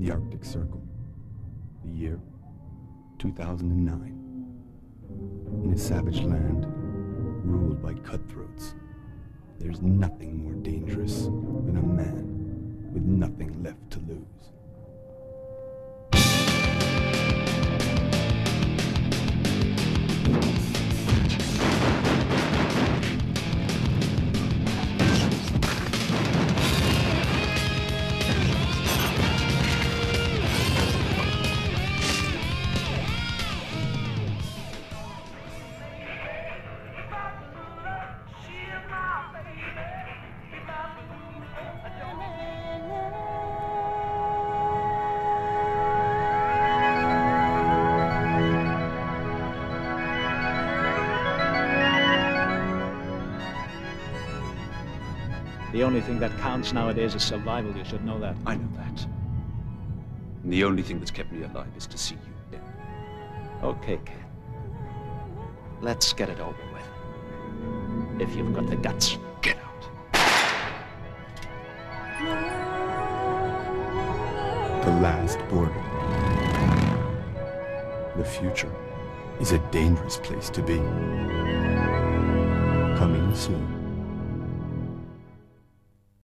the Arctic Circle. The year 2009. In a savage land, ruled by cutthroats, there's nothing more dangerous than a man with nothing left to lose. The only thing that counts nowadays is survival. You should know that. I know that. And the only thing that's kept me alive is to see you dead. Okay, Ken. Let's get it over with. If you've got the guts. Get out. The last border. The future is a dangerous place to be. Coming soon.